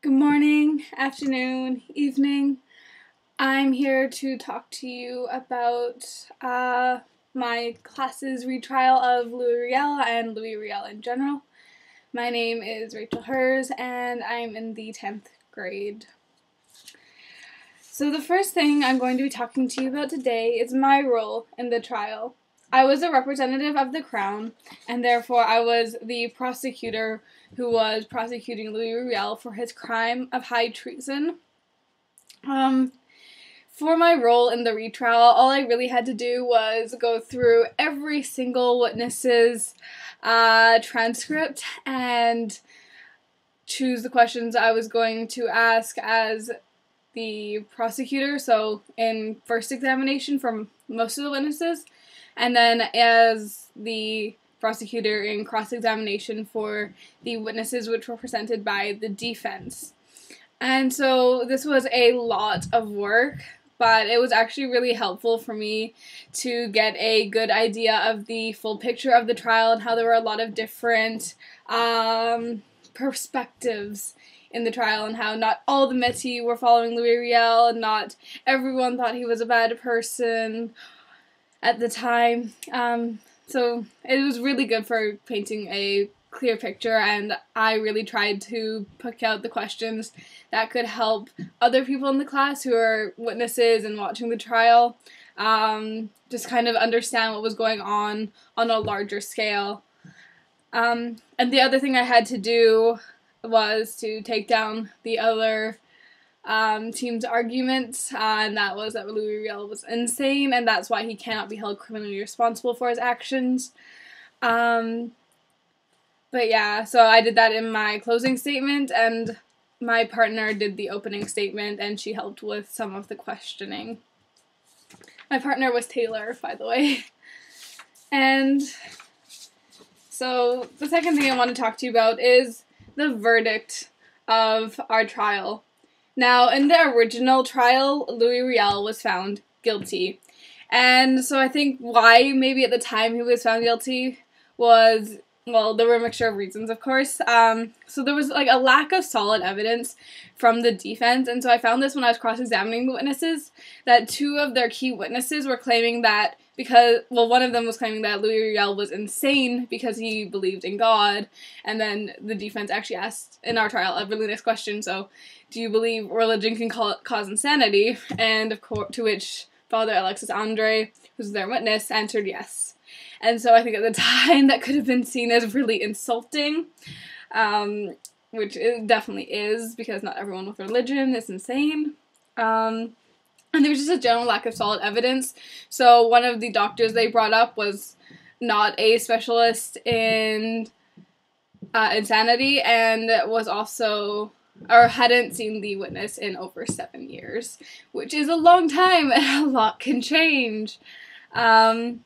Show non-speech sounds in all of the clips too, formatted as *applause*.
Good morning, afternoon, evening. I'm here to talk to you about uh, my class's retrial of Louis Riel and Louis Riel in general. My name is Rachael Herz and I'm in the 10th grade. So, the first thing I'm going to be talking to you about today is my role in the trial. I was a representative of the Crown, and therefore I was the prosecutor who was prosecuting Louis Riel for his crime of high treason. Um, for my role in the retrial, all I really had to do was go through every single witness's uh, transcript and choose the questions I was going to ask as the prosecutor. So, in first examination from most of the witnesses, and then as the prosecutor in cross examination for the witnesses which were presented by the defense. And so this was a lot of work, but it was actually really helpful for me to get a good idea of the full picture of the trial and how there were a lot of different um, perspectives in the trial and how not all the Métis were following Louis Riel and not everyone thought he was a bad person at the time. Um, so it was really good for painting a clear picture, and I really tried to pick out the questions that could help other people in the class who are witnesses and watching the trial um, just kind of understand what was going on on a larger scale. Um, and the other thing I had to do was to take down the other um, team's argument, uh, and that was that Louis Riel was insane, and that's why he cannot be held criminally responsible for his actions. Um, but yeah, so I did that in my closing statement, and my partner did the opening statement, and she helped with some of the questioning. My partner was Taylor, by the way. *laughs* And so the second thing I want to talk to you about is the verdict of our trial. Now, in the original trial, Louis Riel was found guilty. And so I think why maybe at the time he was found guilty was well, there were a mixture of reasons, of course. Um, so there was like a lack of solid evidence from the defense, and so I found this when I was cross-examining the witnesses that two of their key witnesses were claiming that because well, one of them was claiming that Louis Riel was insane because he believed in God, and then the defense actually asked in our trial a really nice question. So, do you believe religion can cause insanity? And of course, to which Father Alexis Andre, who's their witness, answered yes. And so I think at the *laughs* time that could have been seen as really insulting, um, which it definitely is because not everyone with religion is insane. Um, and there was just a general lack of solid evidence. So one of the doctors they brought up was not a specialist in uh, insanity and was also or hadn't seen the witness in over seven years, which is a long time *laughs* and a lot can change. Um,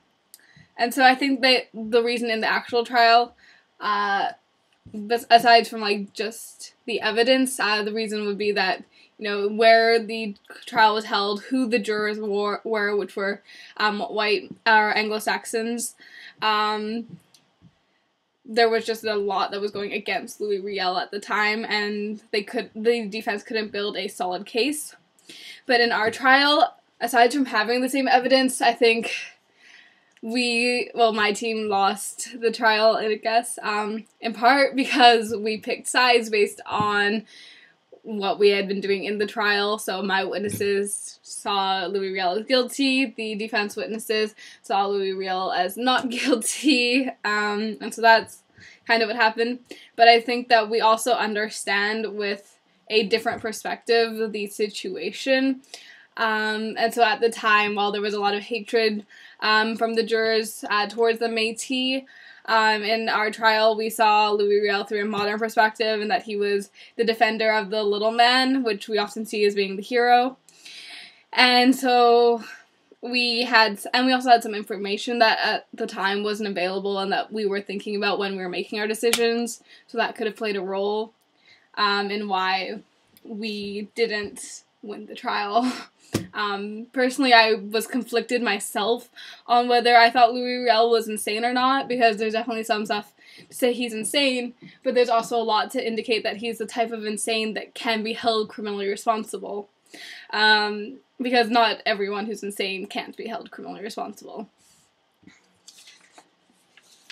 and so I think that the reason in the actual trial, uh, aside from like just the evidence, uh, the reason would be that you know where the trial was held, who the jurors were, were which were um, white or Anglo Saxons. Um, there was just a lot that was going against Louis Riel at the time, and they could the defense couldn't build a solid case. But in our trial, aside from having the same evidence, I think we well my team lost the trial i guess um, in part because we picked sides based on what we had been doing in the trial. So my witnesses saw louis riel as guilty. The defense witnesses saw louis riel as not *laughs* guilty. Um, and so that's kind of what happened. But i think that we also understand with a different perspective the situation. Um, and so at the time while there was a lot of hatred um, from the jurors uh, towards the Métis. Um, in our trial, we saw Louis Riel through a modern perspective, and that he was the defender of the little man, which we often see as being the hero. And so we had, and we also had some information that at the time wasn't available and that we were thinking about when we were making our decisions. So that could have played a role um, in why we didn't win the trial. *laughs* Um, personally, I was conflicted myself on whether I thought Louis Riel was insane or not because there's definitely some stuff to say he's insane, but there's also a lot to indicate that he's the type of insane that can be held criminally responsible. Um, because not everyone who's insane can't be held criminally responsible.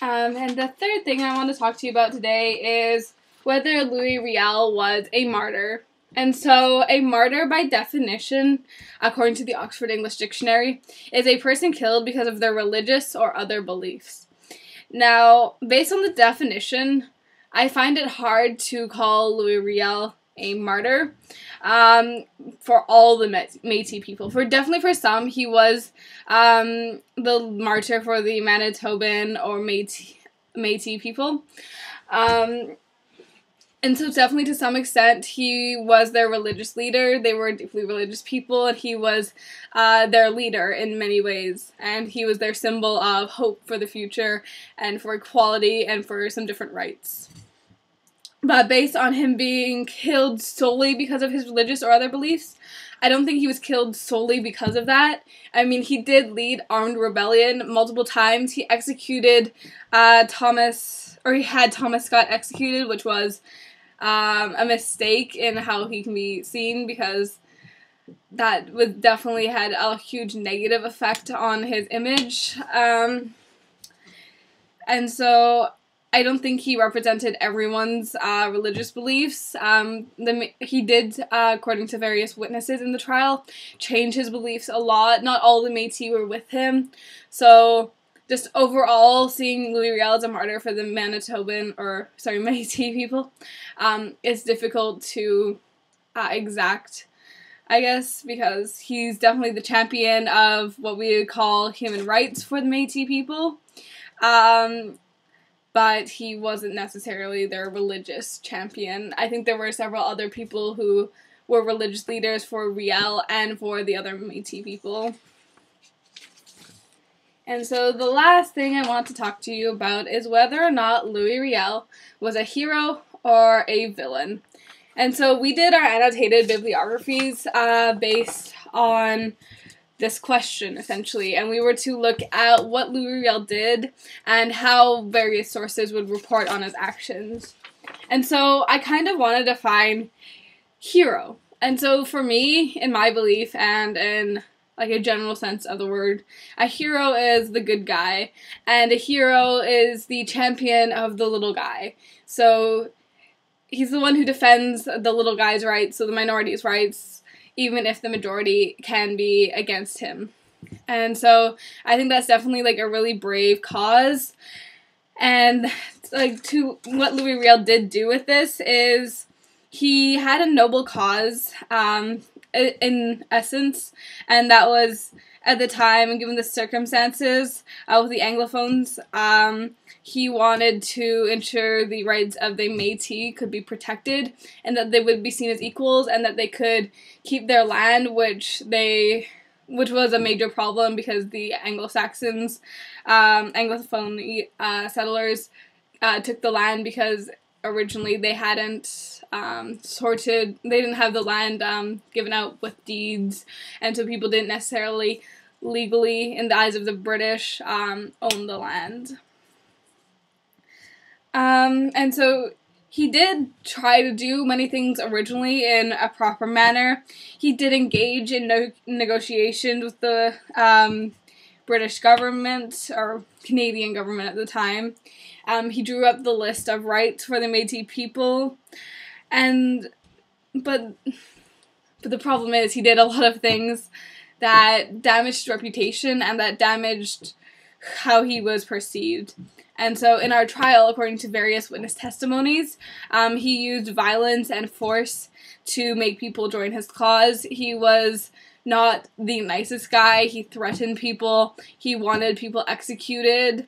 Um, and the third thing I want to talk to you about today is whether Louis Riel was a martyr. And so, a martyr, by definition, according to the Oxford English Dictionary, is a person killed because of their religious or other beliefs. Now, based on the definition, I find it hard to call Louis Riel a martyr um, for all the Métis people. For definitely for some, he was um, the martyr for the Manitoban or Métis, Métis people. Um, and so definitely to some extent he was their religious leader they were deeply religious people and he was uh, their leader in many ways and he was their symbol of hope for the future and for equality and for some different rights but based on him being killed solely because of his religious or other beliefs I don't think he was killed solely because of that. I mean, he did lead armed rebellion multiple times. He executed uh, Thomas, or he had Thomas Scott executed, which was um, a mistake in how he can be seen because that would definitely had a huge negative effect on his image. Um, and so I don't think he represented everyone's uh, religious beliefs. Um, the, he did, uh, according to various witnesses in the trial, change his beliefs a lot. Not all the Métis were with him. So just overall seeing Louis Riel as a martyr for the Manitoban or sorry *laughs* Métis people um, is difficult to uh, exact, I guess, because he's definitely the champion of what we would call human rights for the Métis people. Um, but he wasn't necessarily their religious champion. I think there were several other people who were religious leaders for Riel and for the other Métis people. And so the last thing I want to talk to you about is whether or not Louis Riel was a hero or a villain. And so we did our annotated bibliographies uh, based on this question essentially, and we were to look at what Louis Riel did and how various sources would report on his actions. And so I kind of wanted to find hero. And so for me, in my belief and in like a general sense of the word. A hero is the good guy, and a hero is the champion of the little guy. So he's the one who defends the little guy's rights, so the minority's rights, even if the majority can be against him. And so I think that's definitely like a really brave cause. And like to what Louis Riel did do with this is he had a noble cause. Um, in essence, and that was at the time, and given the circumstances uh, with the Anglophones, um, he wanted to ensure the rights of the Métis could be protected, and that they would be seen as equals, and that they could keep their land, which they which was a major problem because the Anglo-Saxons, um, Anglophone uh, settlers, uh, took the land because originally they hadn't um, sorted, they didn't have the land um, given out with deeds, and so people didn't necessarily legally, in the eyes of the British, um, own the land. Um, and so he did try to do many things originally in a proper manner. He did engage in no- negotiations with the um, British government or Canadian government at the time. Um, he drew up the list of rights for the Métis people, and but but the problem is he did a lot of things that damaged reputation and that damaged how he was perceived. And so, in our trial, according to various witness testimonies, um, he used violence and force to make people join his cause. He was not the nicest guy. He threatened people. He wanted people executed.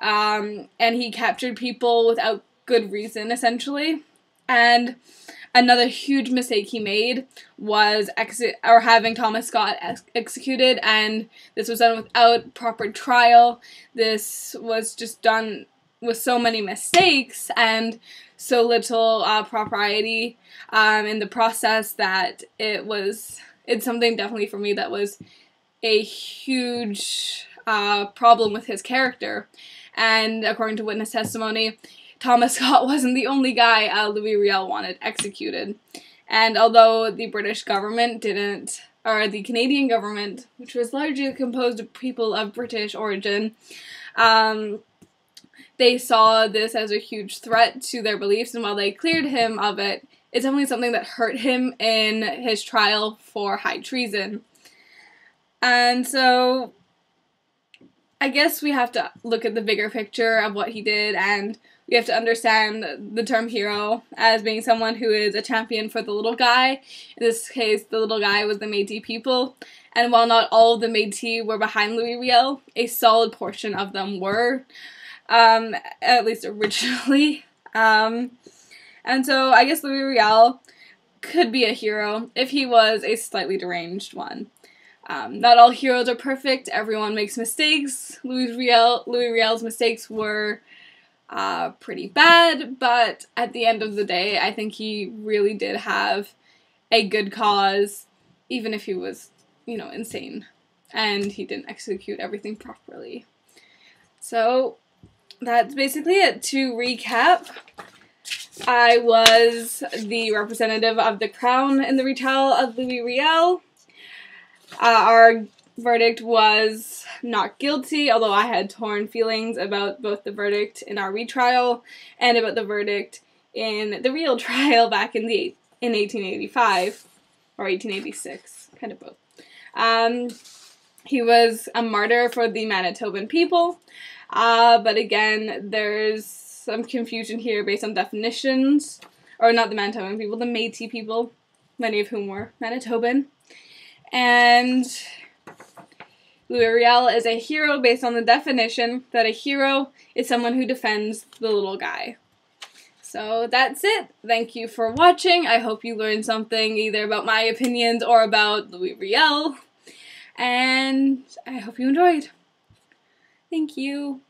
Um, and he captured people without good reason, essentially. And another huge mistake he made was exit or having Thomas Scott ex- executed, and this was done without proper trial. This was just done with so many mistakes and so little uh, propriety um, in the process that it was it's something definitely for me that was a huge uh, problem with his character. And according to witness testimony, Thomas *laughs* Scott wasn't the only guy uh, Louis Riel wanted executed. And although the British government didn't, or the Canadian government, which was largely composed of people of British origin, um, they saw this as a huge threat to their beliefs, and while they cleared him of it, it's definitely something that hurt him in his trial for high treason. And so I guess we have to look at the bigger picture of what he did and we have to understand the term hero as being someone who is a champion for the little guy. In this case, the little guy was the Métis people. And while not all of the Métis were behind Louis Riel, a solid portion of them were, um, at least originally. *laughs* Um, and so I guess Louis Riel could be a hero if he was a slightly deranged one. Um, not all heroes are perfect. Everyone makes mistakes. Louis Riel, Louis Riel's mistakes were uh, pretty bad, but at the end of the day, I think he really did have a good cause, even if he was, you know, insane and he didn't execute everything properly. So that's basically it. To recap, I was the representative of the Crown in the retrial of Louis Riel. Uh, our verdict was not guilty, although I had torn feelings about both the verdict in our retrial and about the verdict in the real *laughs* trial back in the in 1885 or 1886, kind of both. Um, he was a martyr for the Manitoban people, uh, but again, there's some confusion here based on definitions, or not the Manitoban people, the Métis people, many of whom were Manitoban. And Louis Riel is a hero based on the definition that a hero is someone who defends the little guy. So that's it. Thank you for watching. I hope you learned something either about my opinions or about Louis Riel. And I hope you enjoyed. Thank you.